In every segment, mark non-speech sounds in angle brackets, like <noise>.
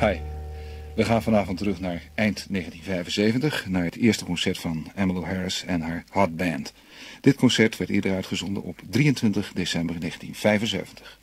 Hi. We gaan vanavond terug naar eind 1975, naar het eerste concert van Emmylou Harris en haar Hot Band. Dit concert werd eerder uitgezonden op 23 december 1975.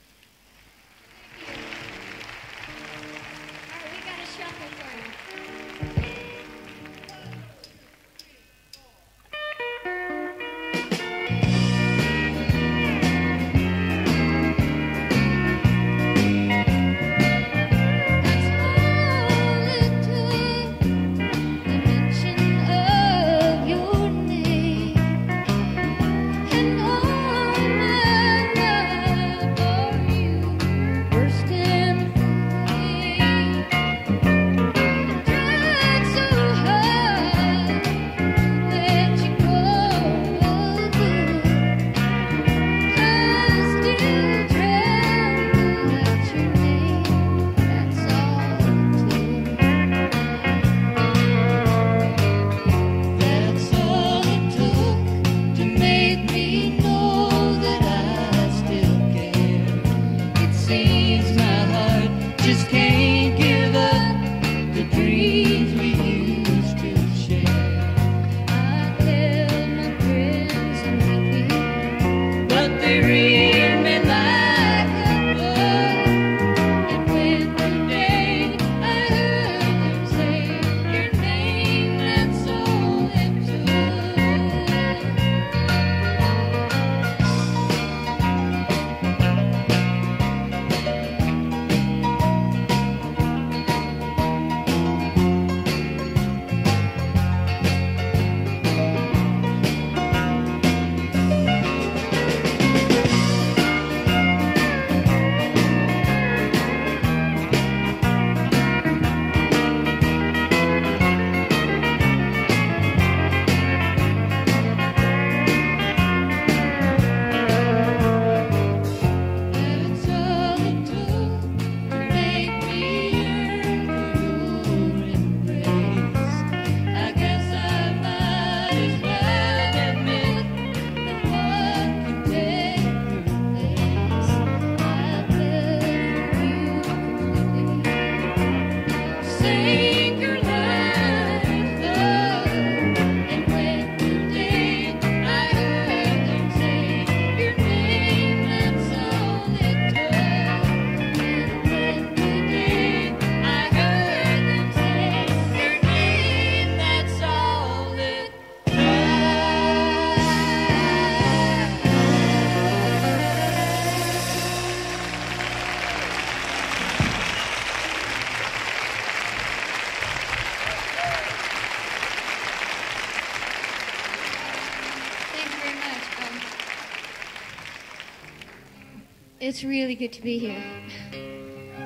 It's really good to be here.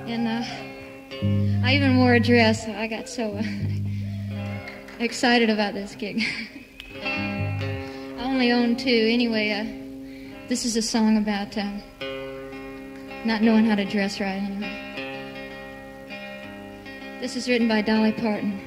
And uh, I even wore a dress. I got so uh, <laughs> excited about this gig. <laughs> I only own two. Anyway, uh, this is a song about uh, not knowing how to dress right. Anyway. This is written by Dolly Parton.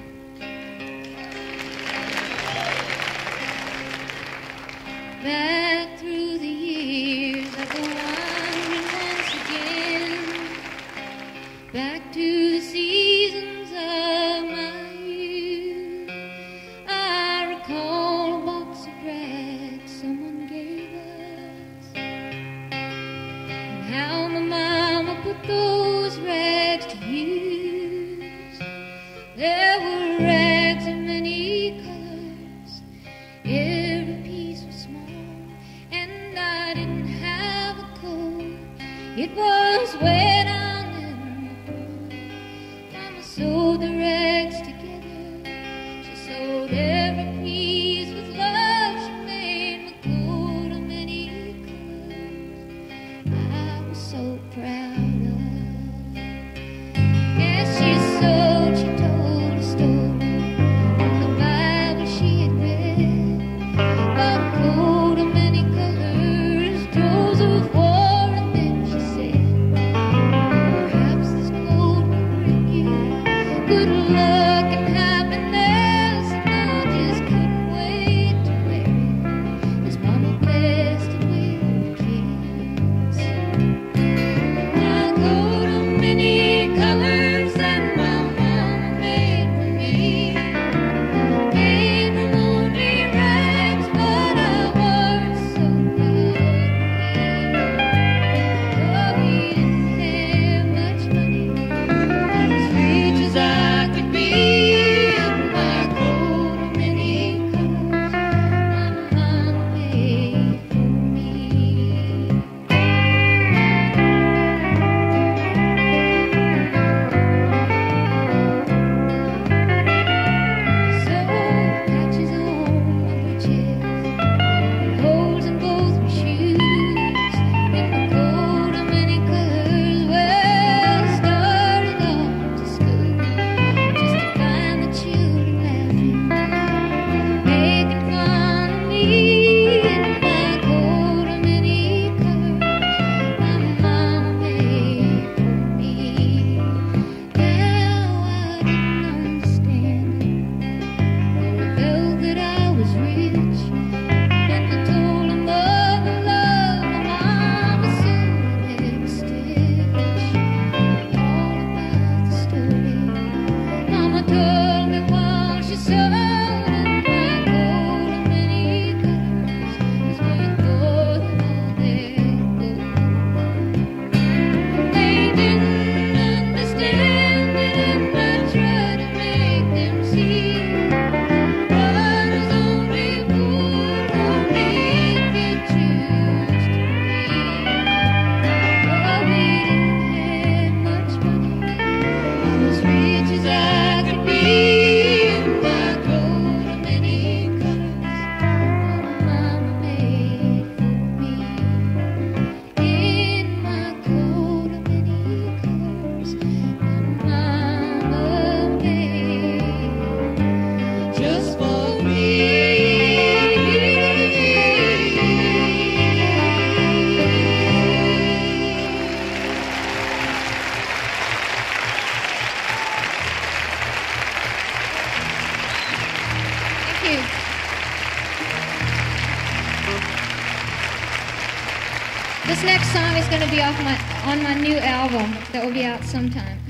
That will be out sometime.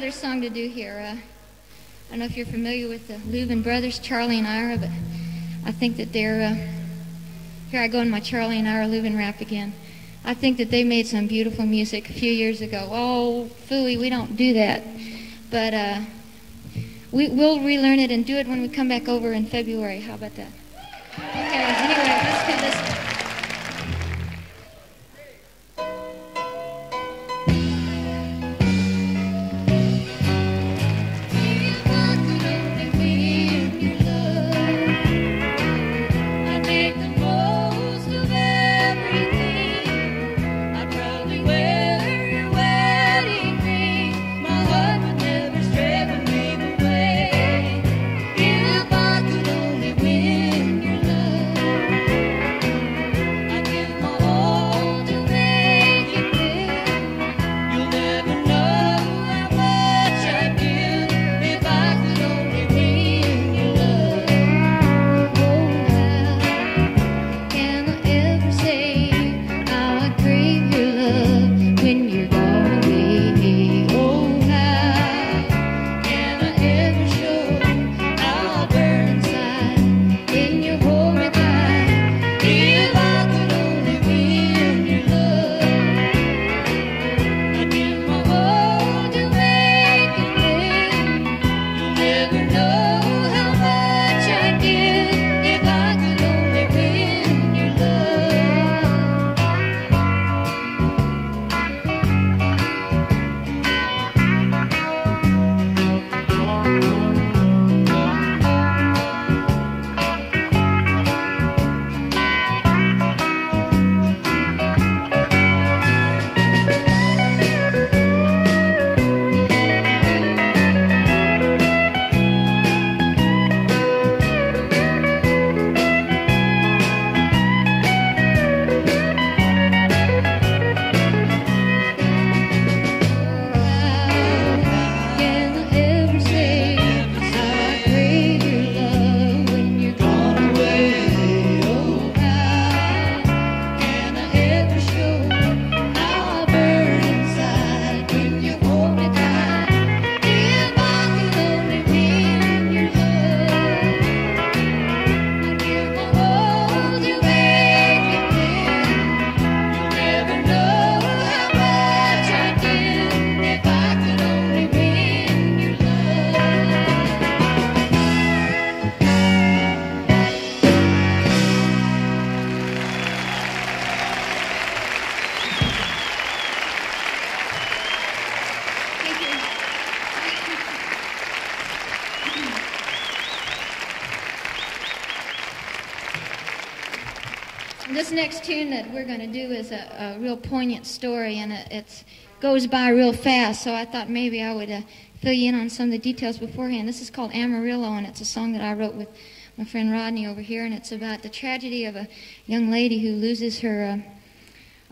Brothers song to do here. Uh, I don't know if you're familiar with the Louvin Brothers, Charlie and Ira, but I think that they're. Uh, here I go in my Charlie and Ira Louvin rap again. I think that they made some beautiful music a few years ago. Oh, phooey, we don't do that. But uh, we, will relearn it and do it when we come back over in February. How about that? Okay, is a, a real poignant story, and it it's, goes by real fast. So I thought maybe I would uh, fill you in on some of the details beforehand. This is called Amarillo, and it's a song that I wrote with my friend Rodney over here, and it's about the tragedy of a young lady who loses her.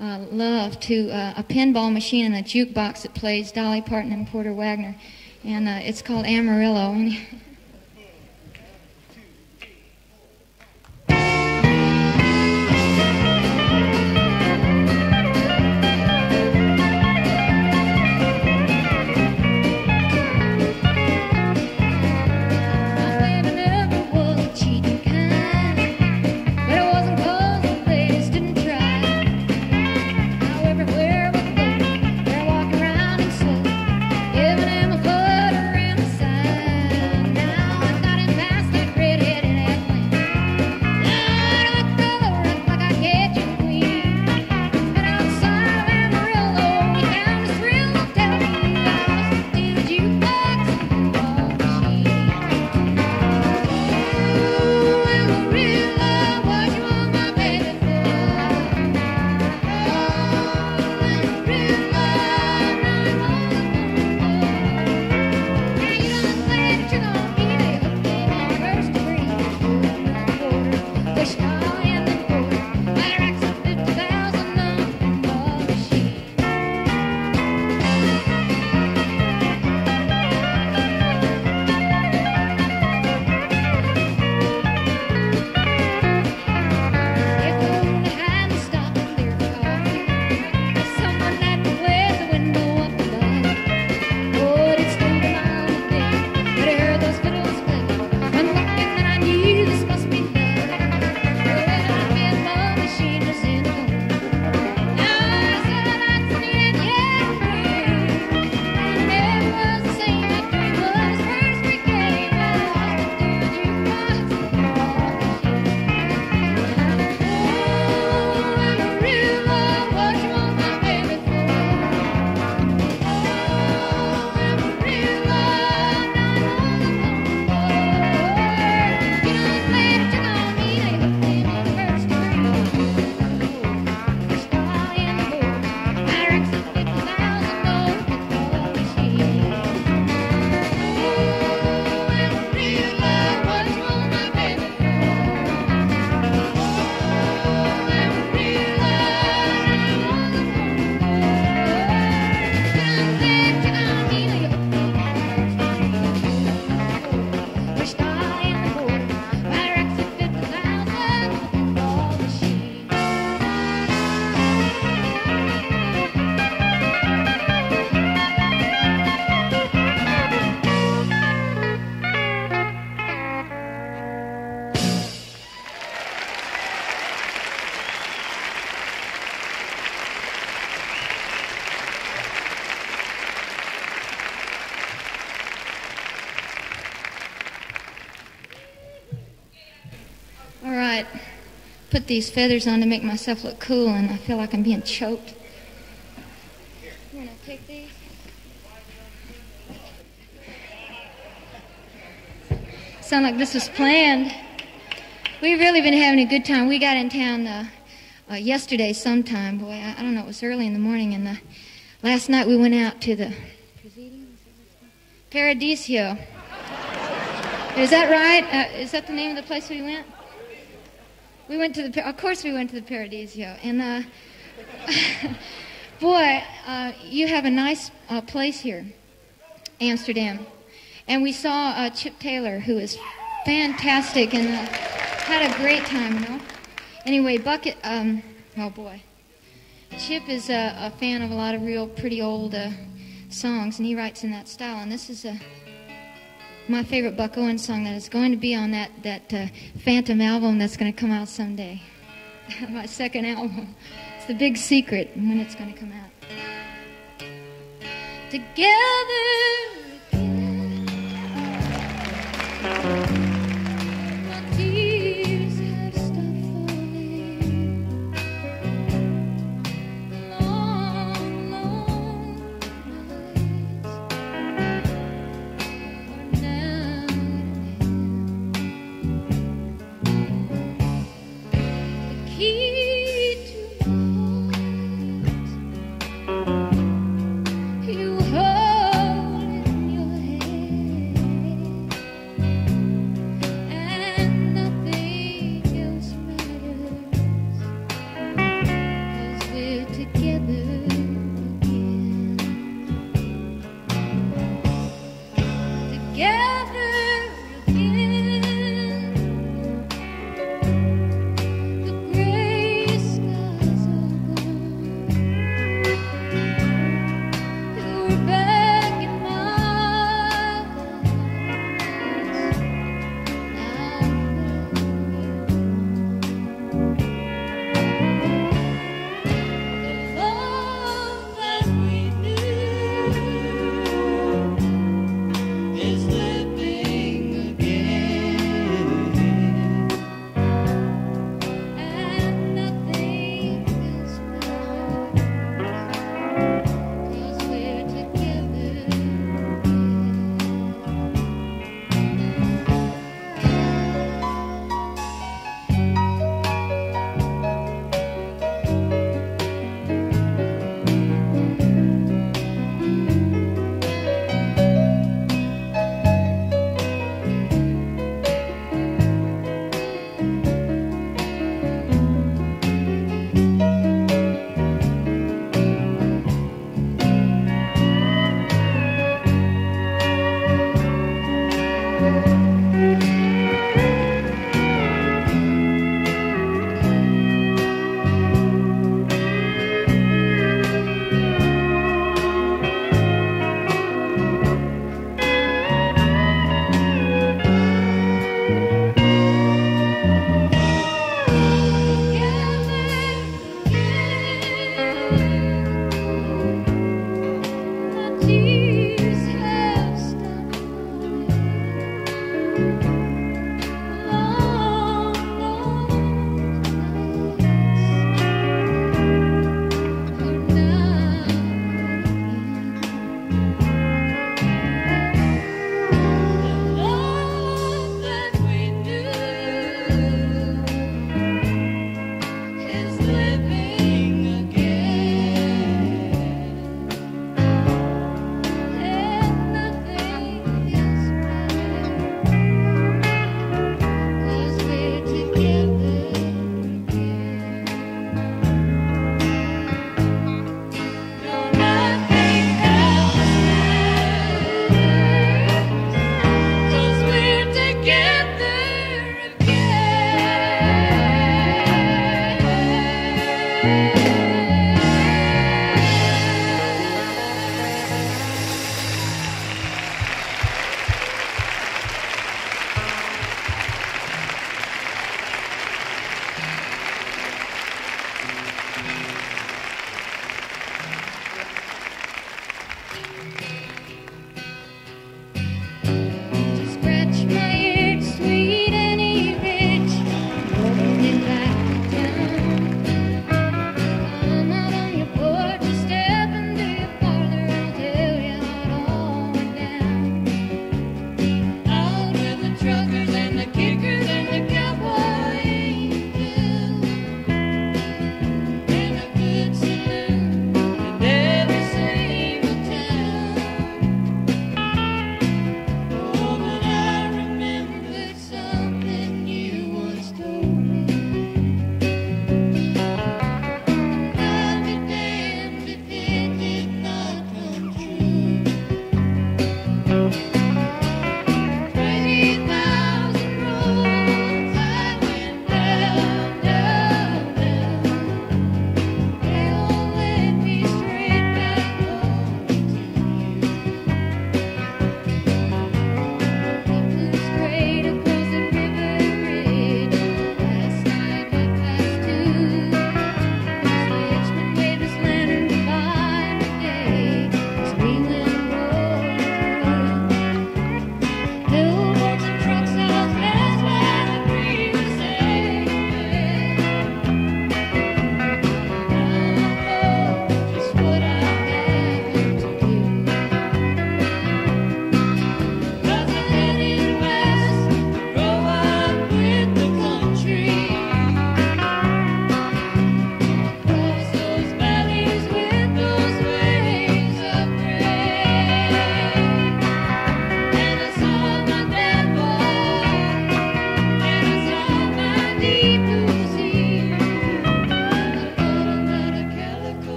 Uh, uh, love to uh, a pinball machine and a jukebox that plays Dolly Parton and Porter Wagoner. and uh, it's called Amarillo. <laughs> these feathers on to make myself look cool, and I feel like I'm being choked. You want to take these? Sound like this was planned. We've really been having a good time. We got in town uh, uh, yesterday sometime. Boy, I, I, don't know, it was early in the morning, and uh, last night we went out to the Paradiso. Is that right? Uh, is that the name of the place we went? We went to the, of course, we went to the Paradiso, and uh, <laughs> boy, uh, you have a nice uh, place here, Amsterdam, and we saw uh, Chip Taylor, who is fantastic and uh, had a great time. You know. Anyway, Bucket, um, oh boy, Chip is a, a, fan of a lot of real pretty old uh, songs, and he writes in that style, and this is a my favorite Buck Owens song that is going to be on that, that uh, Phantom album that's going to come out someday. <laughs> my second album. It's the big secret when it's going to come out. Together. He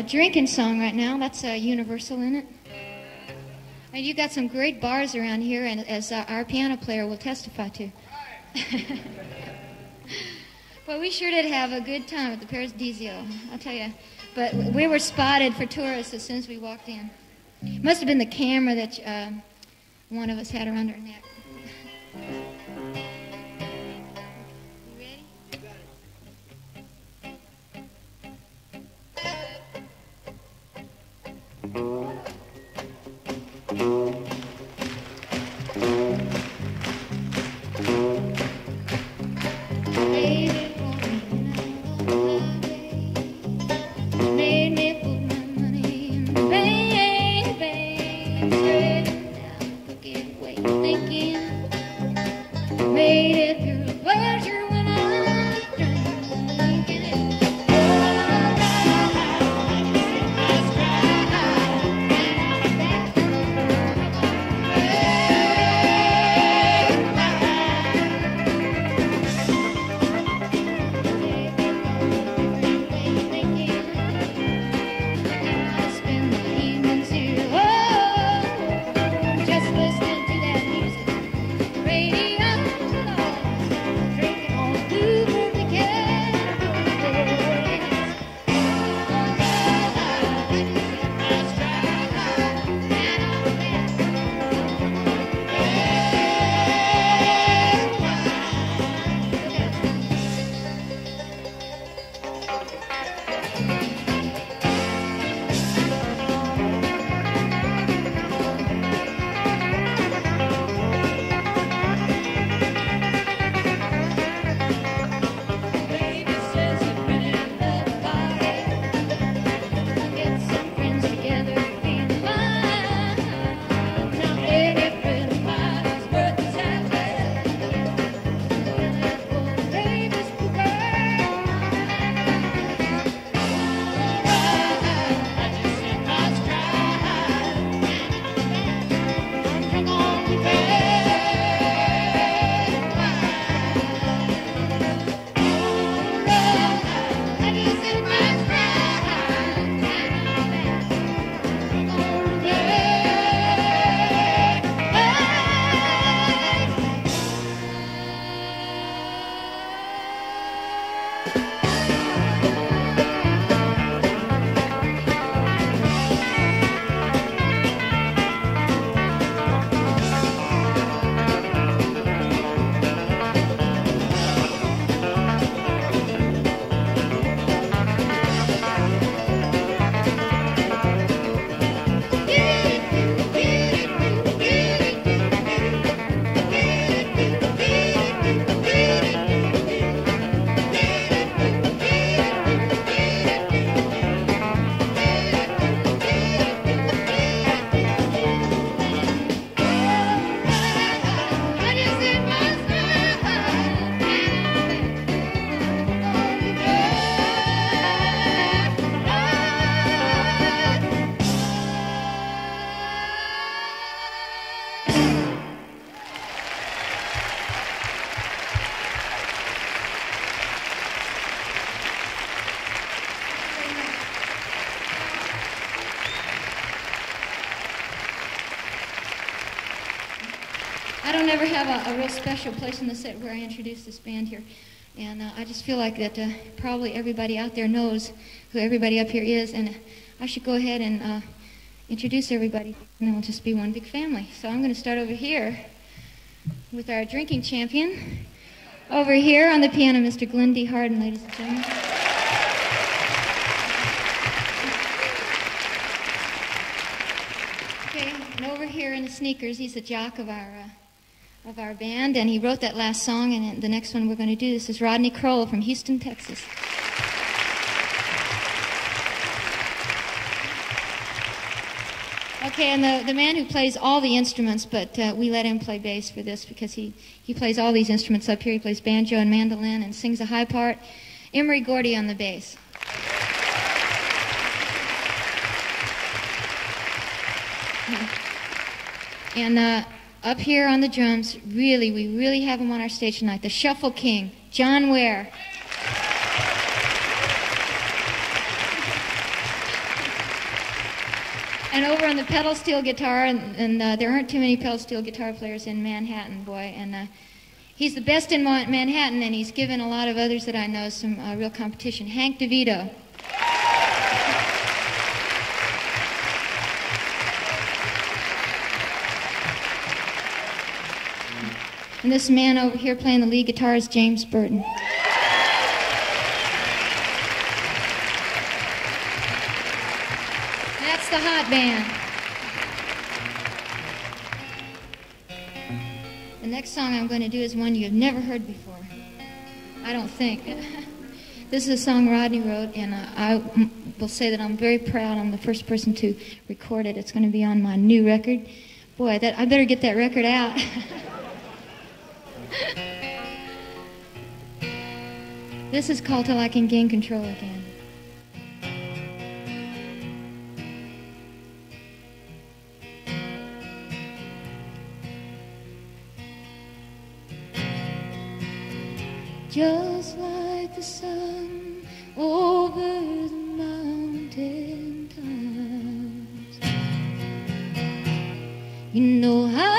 a, drinking song right now. That's uh, universal in it. And you got some great bars around here, and as uh, our piano player will testify to. <laughs> well, we sure did have a good time at the Paradiso, I'll tell you. But we were spotted for tourists as soon as we walked in. Must have been the camera that uh, one of us had around our neck. Never have a, a, real special place in the set where I introduce this band here. And uh, I just feel like that uh, probably everybody out there knows who everybody up here is. And I should go ahead and uh, introduce everybody. And then we'll just be one big family. So I'm going to start over here with our drinking champion. Over here on the piano, Mr. Glenn D. Hardin, ladies and gentlemen. Okay, and over here in the sneakers, he's a jock of our uh, of our band, and he wrote that last song, and the next one we're going to do. This is Rodney Crowell from Houston, Texas. Okay, and the, the man who plays all the instruments, but uh, we let him play bass for this because he, he plays all these instruments up here. He plays banjo and mandolin and sings a high part. Emory Gordy on the bass. And uh, up here on the drums, really, we really have him on our stage tonight. The Shuffle King, John Ware. and over on the pedal steel guitar, and, and uh, there aren't too many pedal steel guitar players in Manhattan, boy. And uh, he's the best in Manhattan, and he's given a lot of others that I know some uh, real competition. Hank DeVito. And this man over here playing the lead guitar is James Burton. That's the hot band. The next song I'm going to do is one you've never heard before. I don't think. <laughs> this is a song Rodney wrote, and uh, I will say that I'm very proud. I'm the first person to record it. It's going to be on my new record. Boy, that I better get that record out. <laughs> <laughs> this is called Till I Can Gain Control Again. Just like the sun over the mountain tops. You know I'll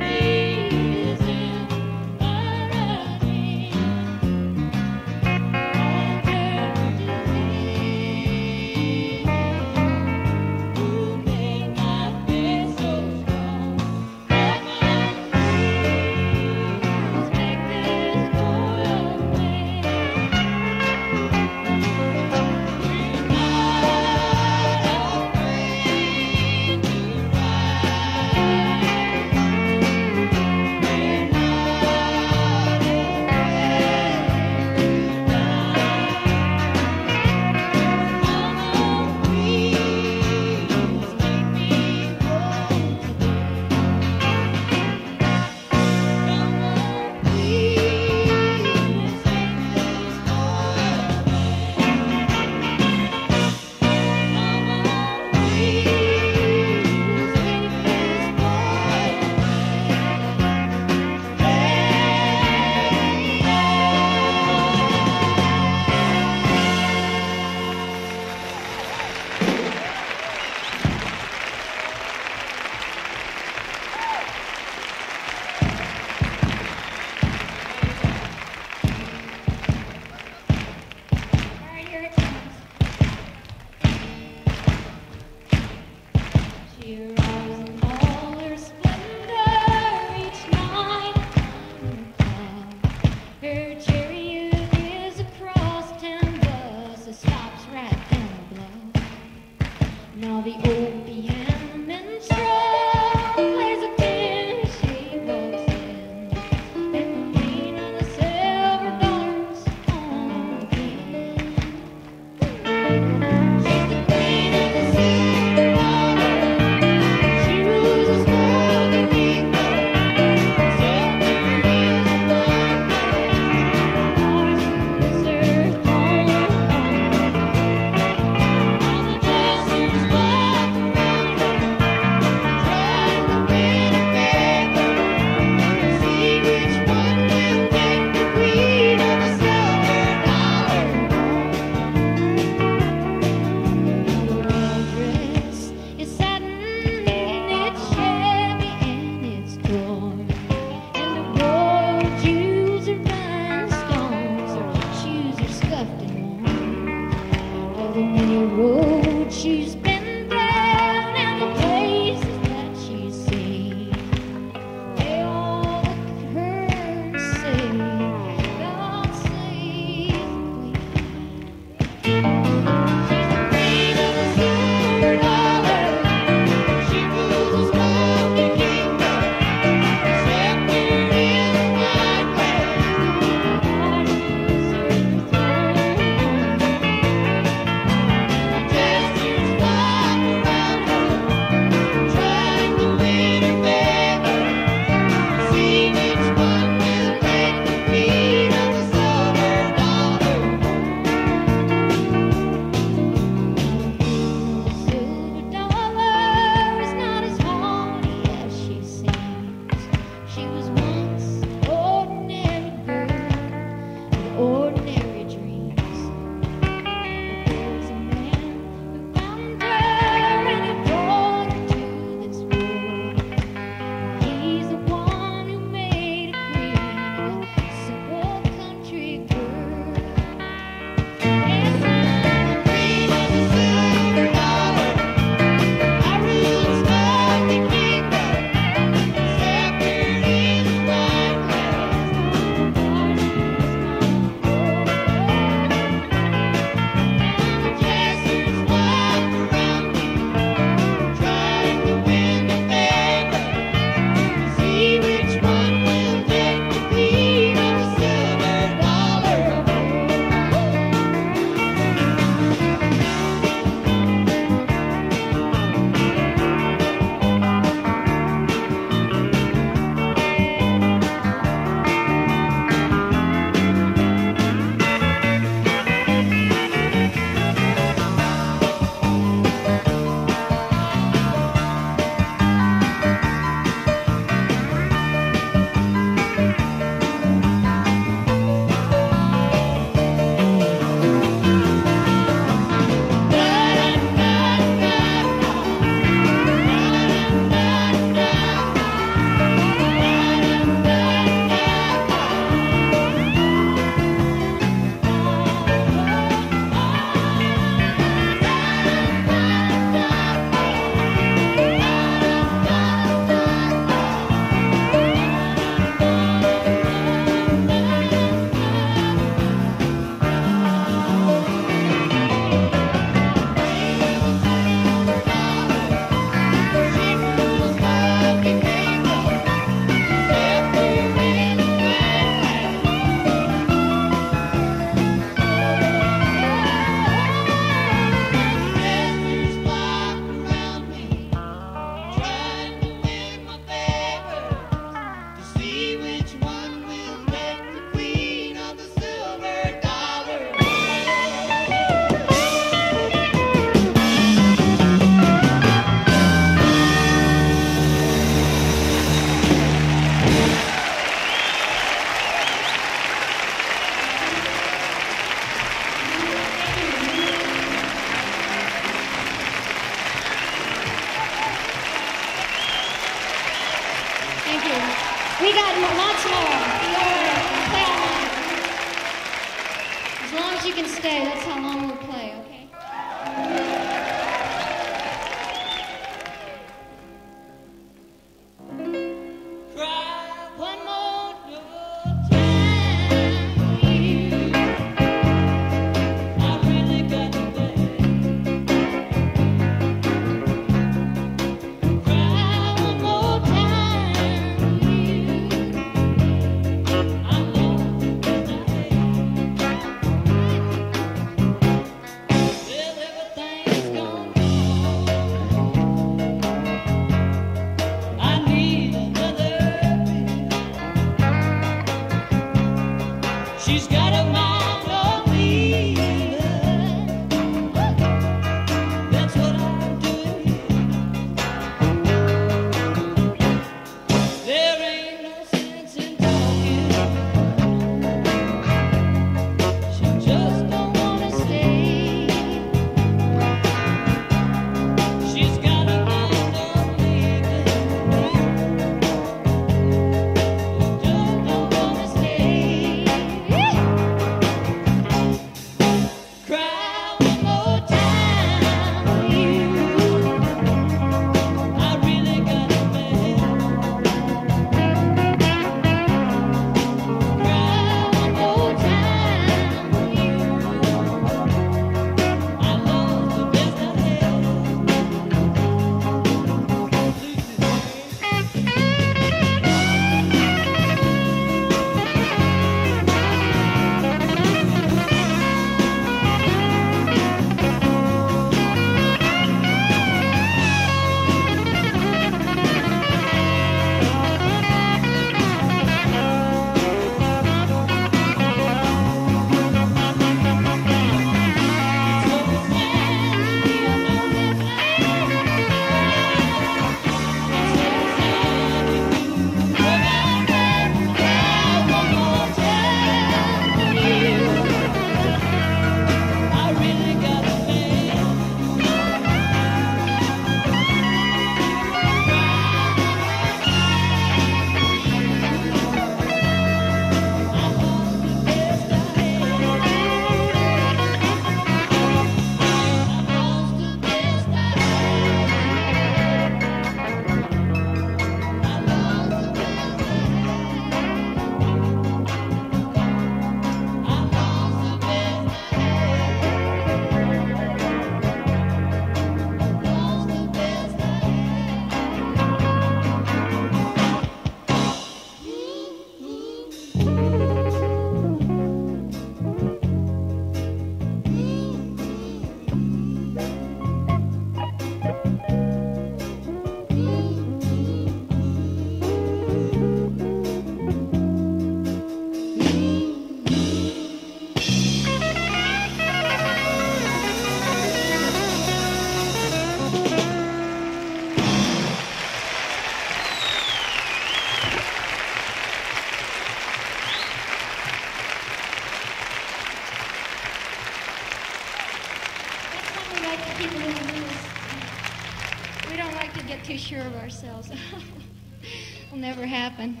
happen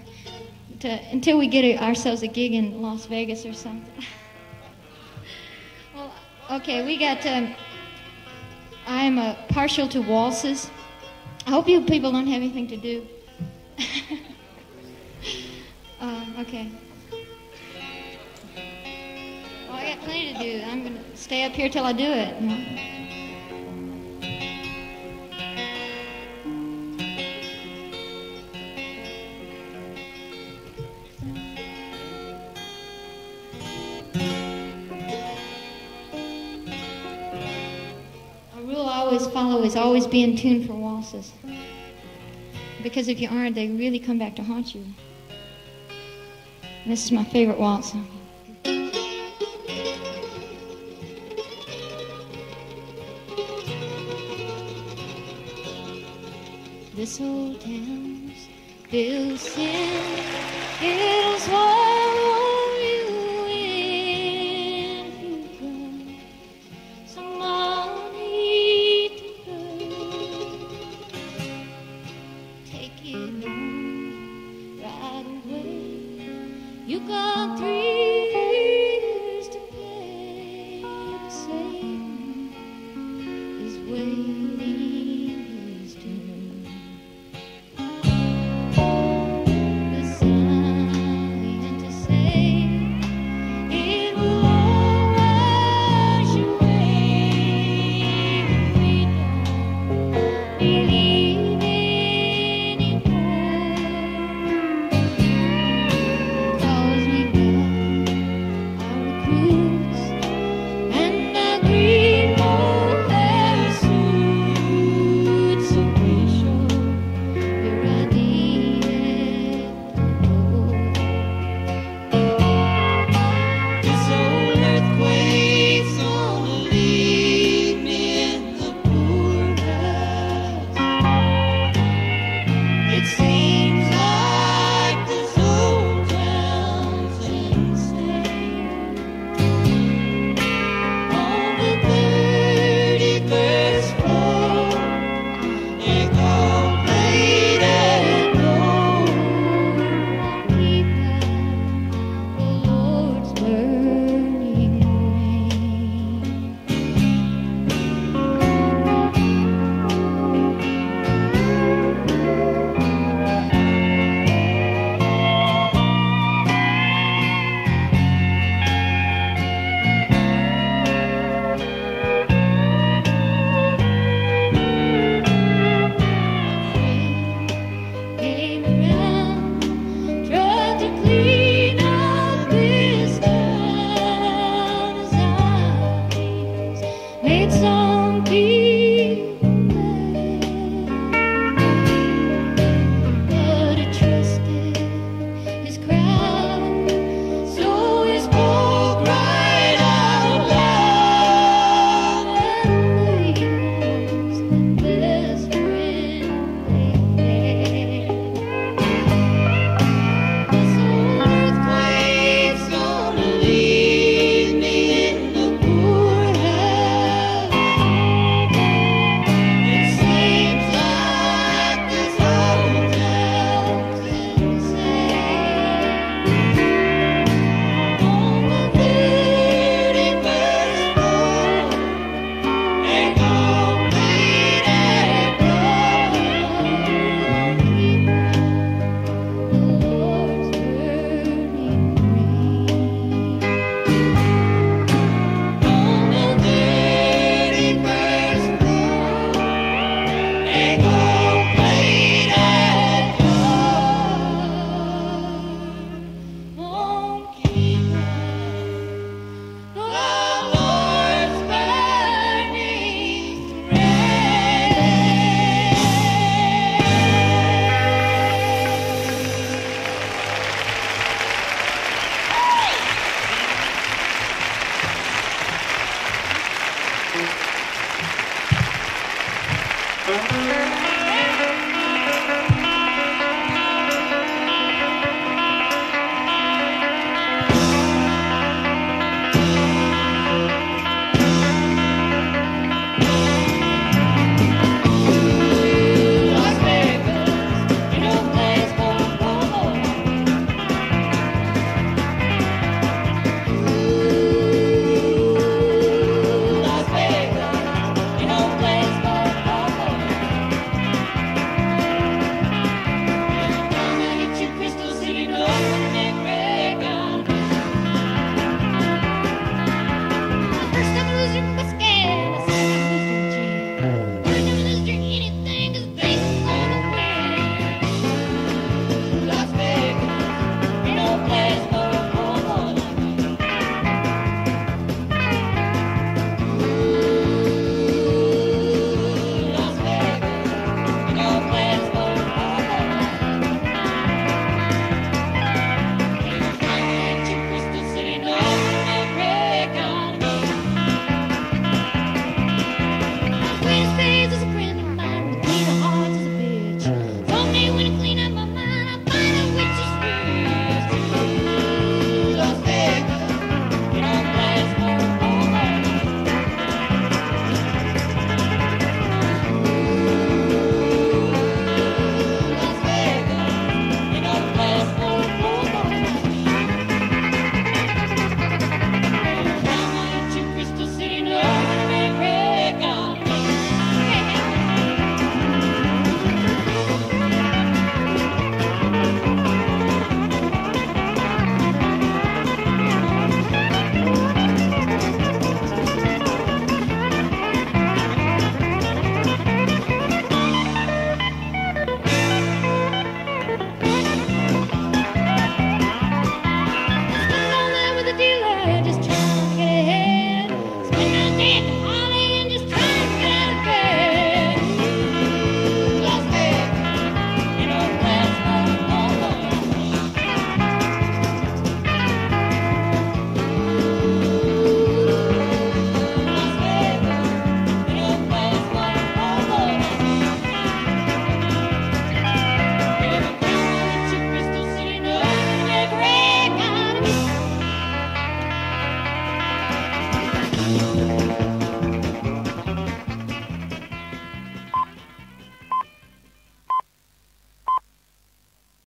to, until we get ourselves a gig in Las Vegas or something. <laughs> well, okay, we got. Um, I'm uh, partial to waltzes. I hope you people don't have anything to do. <laughs> um, okay. Well, I got plenty to do. I'm going to stay up here till I do it. Always follow is always be in tune for waltzes. Because if you aren't, they really come back to haunt you. And this is my favorite waltz. This old town's built in hills